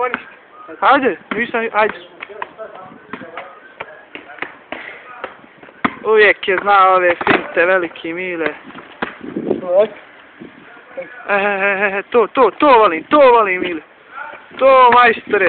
poništi. Hajde, nisam, ajde. Uvijek je znao ove finte veliki mile. E, e, e, e, to, to, to volim, to volim mile. To majstore.